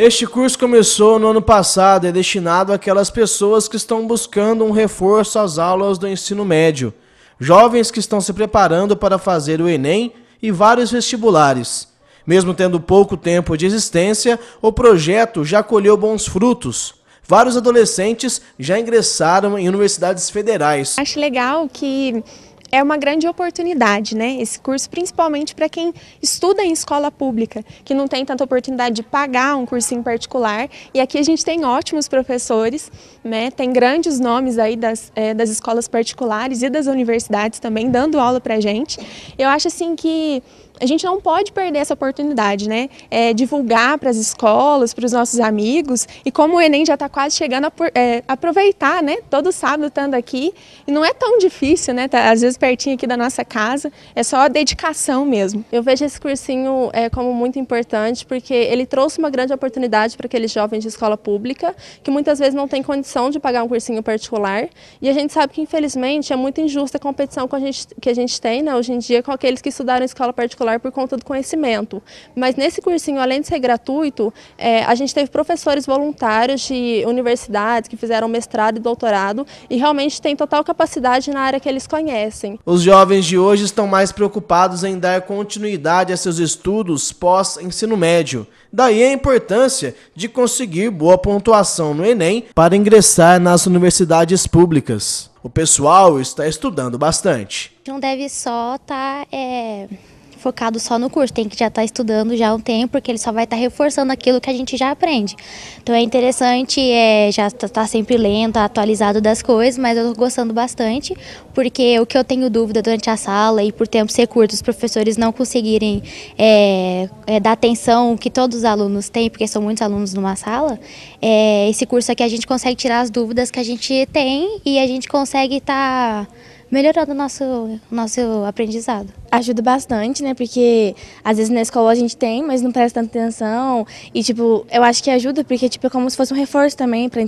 Este curso começou no ano passado e é destinado àquelas pessoas que estão buscando um reforço às aulas do ensino médio, jovens que estão se preparando para fazer o Enem e vários vestibulares. Mesmo tendo pouco tempo de existência, o projeto já colheu bons frutos. Vários adolescentes já ingressaram em universidades federais. Acho legal que é uma grande oportunidade, né? Esse curso, principalmente para quem estuda em escola pública, que não tem tanta oportunidade de pagar um cursinho particular. E aqui a gente tem ótimos professores, né? Tem grandes nomes aí das, é, das escolas particulares e das universidades também dando aula para gente. Eu acho assim que a gente não pode perder essa oportunidade, né? É, divulgar para as escolas, para os nossos amigos e como o Enem já está quase chegando, a, é, aproveitar, né? Todo sábado estando aqui e não é tão difícil, né? Tá, às vezes pertinho aqui da nossa casa, é só a dedicação mesmo. Eu vejo esse cursinho é, como muito importante porque ele trouxe uma grande oportunidade para aqueles jovens de escola pública que muitas vezes não têm condição de pagar um cursinho particular e a gente sabe que infelizmente é muito injusta a competição que a gente, que a gente tem né, hoje em dia com aqueles que estudaram em escola particular por conta do conhecimento. Mas nesse cursinho, além de ser gratuito, é, a gente teve professores voluntários de universidades que fizeram mestrado e doutorado e realmente têm total capacidade na área que eles conhecem. Os jovens de hoje estão mais preocupados em dar continuidade a seus estudos pós-ensino médio. Daí a importância de conseguir boa pontuação no Enem para ingressar nas universidades públicas. O pessoal está estudando bastante. Não deve só estar. Tá, é focado só no curso, tem que já estar tá estudando já um tempo, porque ele só vai estar tá reforçando aquilo que a gente já aprende. Então é interessante é, já estar tá, tá sempre lendo, tá atualizado das coisas, mas eu estou gostando bastante, porque o que eu tenho dúvida durante a sala e por tempo ser curto, os professores não conseguirem é, é, dar atenção que todos os alunos têm, porque são muitos alunos numa sala, é, esse curso aqui a gente consegue tirar as dúvidas que a gente tem e a gente consegue estar... Melhorando o nosso, nosso aprendizado. Ajuda bastante, né? Porque às vezes na escola a gente tem, mas não presta tanta atenção. E, tipo, eu acho que ajuda porque, tipo, é como se fosse um reforço também para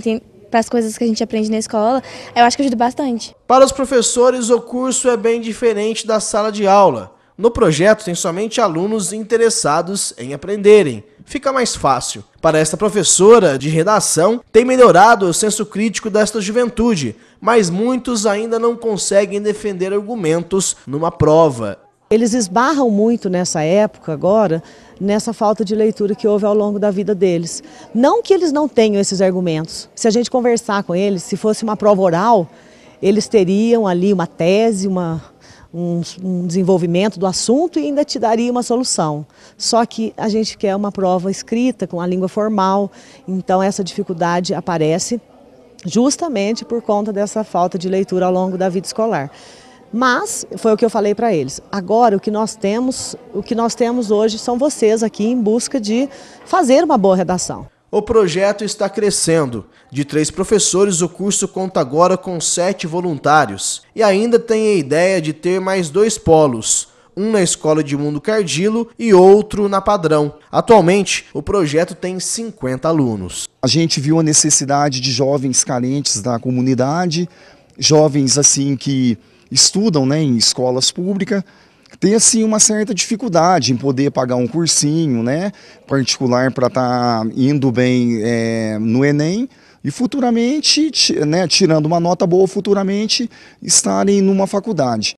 para as coisas que a gente aprende na escola, eu acho que ajuda bastante. Para os professores, o curso é bem diferente da sala de aula. No projeto tem somente alunos interessados em aprenderem. Fica mais fácil. Para esta professora de redação, tem melhorado o senso crítico desta juventude, mas muitos ainda não conseguem defender argumentos numa prova. Eles esbarram muito nessa época agora, nessa falta de leitura que houve ao longo da vida deles. Não que eles não tenham esses argumentos. Se a gente conversar com eles, se fosse uma prova oral, eles teriam ali uma tese, uma, um, um, desenvolvimento do assunto e ainda te daria uma solução. Só que a gente quer uma prova escrita, com a língua formal, então essa dificuldade aparece justamente por conta dessa falta de leitura ao longo da vida escolar. Mas foi o que eu falei para eles. Agora o que nós temos, o que nós temos hoje são vocês aqui em busca de fazer uma boa redação. O projeto está crescendo. De três professores, o curso conta agora com sete voluntários. E ainda tem a ideia de ter mais dois polos, um na Escola de Mundo Cardilo e outro na Padrão. Atualmente, o projeto tem 50 alunos. A gente viu a necessidade de jovens carentes da comunidade, jovens assim que estudam né, em escolas públicas, tem assim uma certa dificuldade em poder pagar um cursinho, né, particular para estar tá indo bem é, no Enem e futuramente, né, tirando uma nota boa, futuramente estarem numa faculdade.